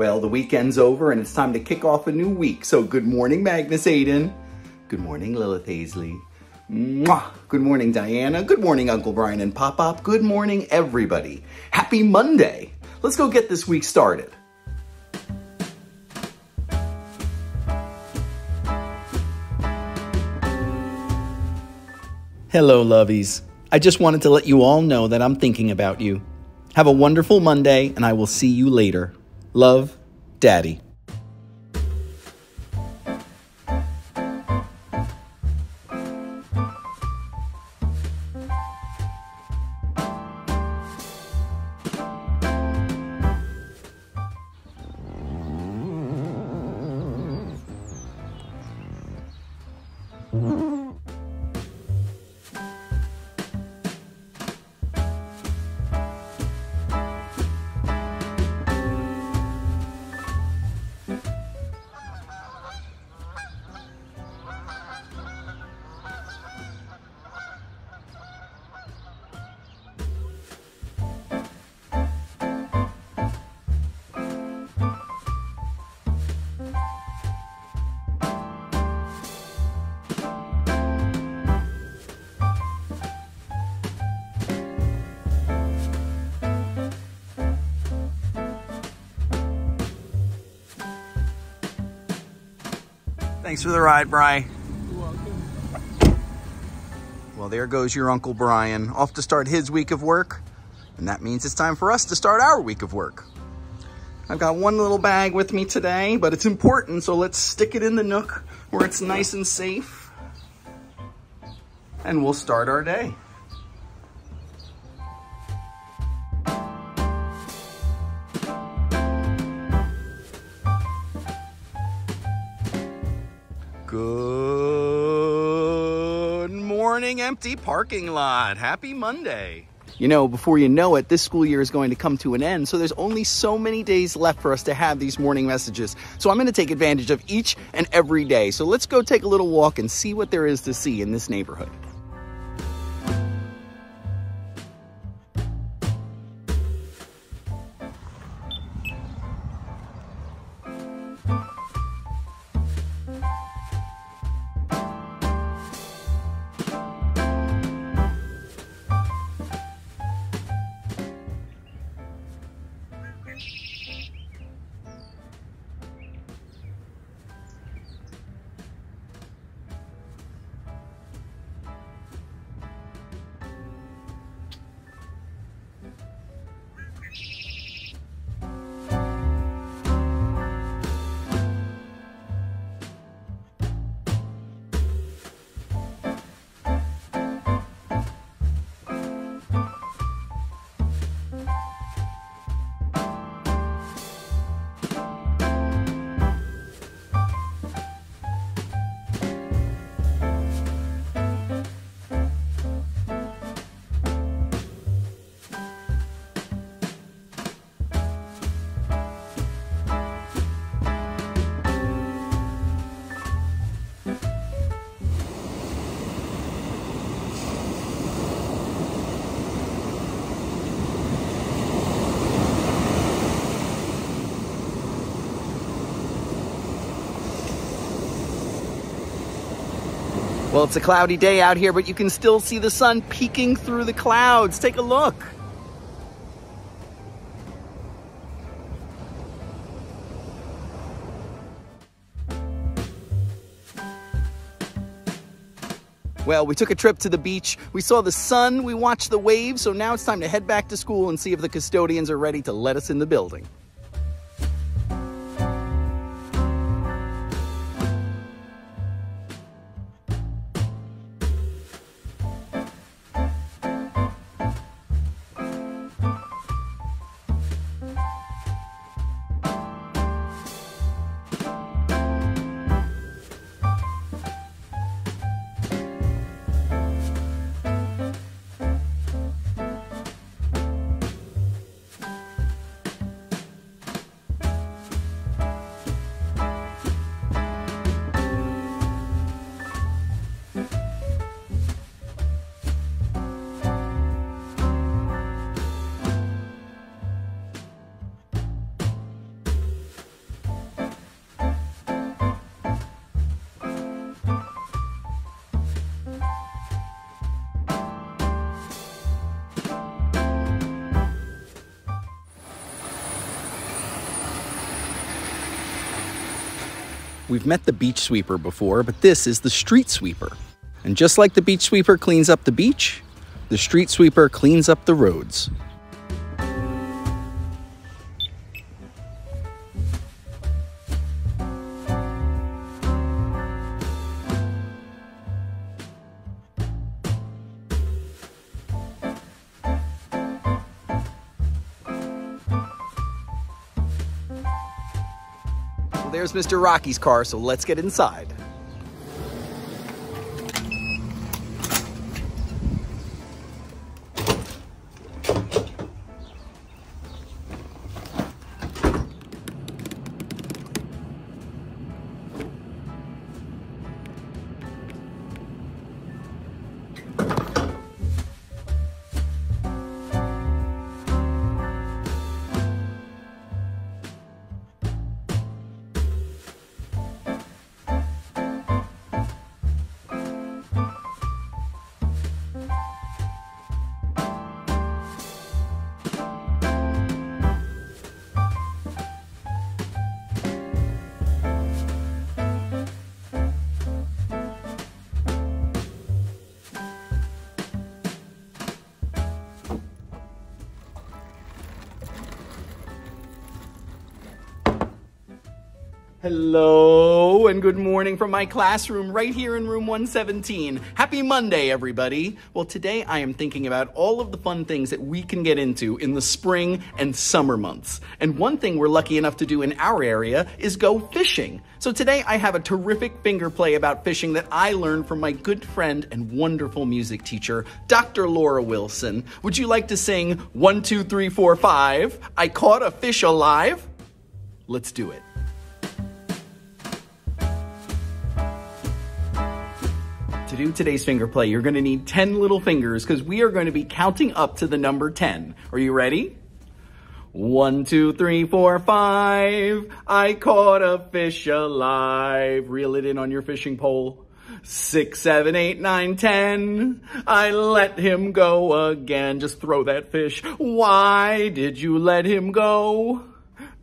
Well, the weekend's over and it's time to kick off a new week. So good morning, Magnus Aiden. Good morning, Lilith Hazley. Mwah! Good morning, Diana. Good morning, Uncle Brian and Pop Pop. Good morning, everybody. Happy Monday. Let's go get this week started. Hello, lovies. I just wanted to let you all know that I'm thinking about you. Have a wonderful Monday, and I will see you later. Love, Daddy. Thanks for the ride, Bry. Well, there goes your Uncle Brian, off to start his week of work. And that means it's time for us to start our week of work. I've got one little bag with me today, but it's important, so let's stick it in the nook where it's nice and safe. And we'll start our day. Empty parking lot. Happy Monday. You know, before you know it, this school year is going to come to an end, so there's only so many days left for us to have these morning messages. So I'm going to take advantage of each and every day. So let's go take a little walk and see what there is to see in this neighborhood. Well, it's a cloudy day out here, but you can still see the sun peeking through the clouds. Take a look. Well, we took a trip to the beach. We saw the sun, we watched the waves, so now it's time to head back to school and see if the custodians are ready to let us in the building. We've met the beach sweeper before, but this is the street sweeper. And just like the beach sweeper cleans up the beach, the street sweeper cleans up the roads. There's Mr. Rocky's car, so let's get inside. Hello and good morning from my classroom right here in room 117. Happy Monday, everybody. Well, today I am thinking about all of the fun things that we can get into in the spring and summer months. And one thing we're lucky enough to do in our area is go fishing. So today I have a terrific finger play about fishing that I learned from my good friend and wonderful music teacher, Dr. Laura Wilson. Would you like to sing one, two, three, four, five? I caught a fish alive? Let's do it. Do today's finger play, you're to need 10 little fingers because we are going to be counting up to the number 10. Are you ready? One, two, three, four, five. I caught a fish alive. Reel it in on your fishing pole. Six, seven, eight, nine, ten. I let him go again. Just throw that fish. Why did you let him go?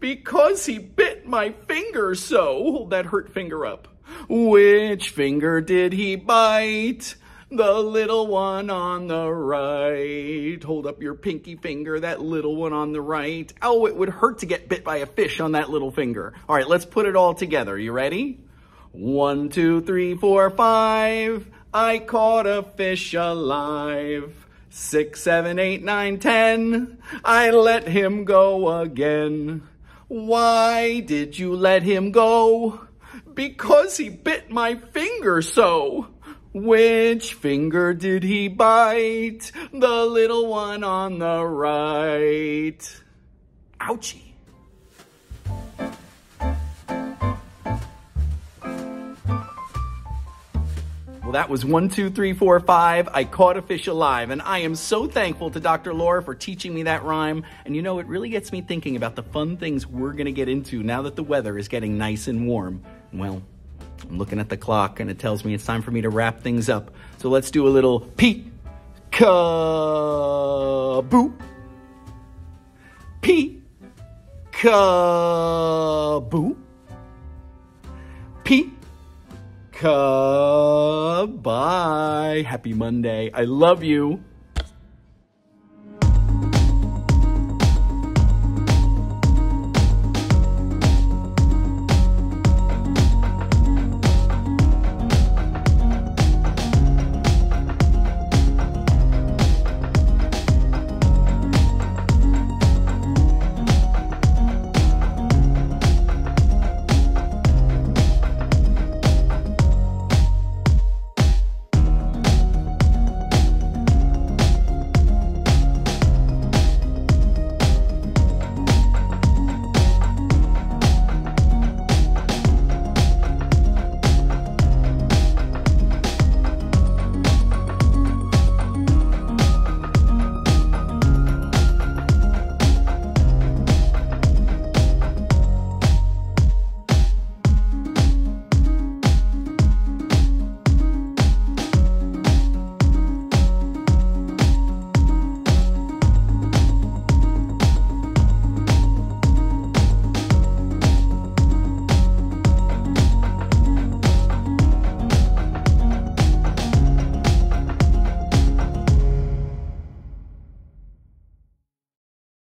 Because he bit my finger so. Hold that hurt finger up. Which finger did he bite? The little one on the right. Hold up your pinky finger, that little one on the right. Oh, it would hurt to get bit by a fish on that little finger. All right, let's put it all together. You ready? One, two, three, four, five. I caught a fish alive. Six, seven, eight, nine, ten. I let him go again. Why did you let him go? Because he bit my finger so. Which finger did he bite? The little one on the right. Ouchie. Well, that was one, two, three, four, five. I caught a fish alive. And I am so thankful to Dr. Laura for teaching me that rhyme. And you know, it really gets me thinking about the fun things we're to get into now that the weather is getting nice and warm. Well, I'm looking at the clock and it tells me it's time for me to wrap things up. So let's do a little peek boo Peek boo Peek Bye. Happy Monday. I love you.